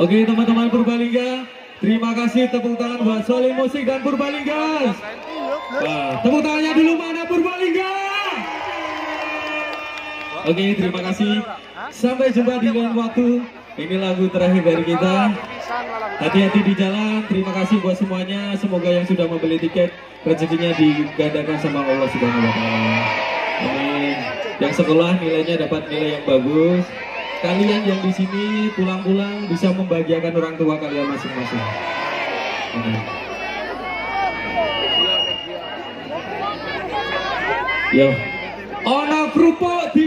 Oke teman-teman Purbalingga, terima kasih tepuk tangan buat Soling Musik dan Purbalingga. Nah, tepuk tangannya dulu mana Purbalingga? Oke, terima kasih. Sampai jumpa di lain waktu. Ini lagu terakhir dari kita. Hati-hati di jalan. Terima kasih buat semuanya. Semoga yang sudah membeli tiket rezekinya digandakan sama Allah Subhanahu wa taala. Yang sekolah nilainya dapat nilai yang bagus. Kalian yang di sini pulang-pulang bisa membahagiakan orang tua kalian masing-masing. Yo. Ono kerupuk di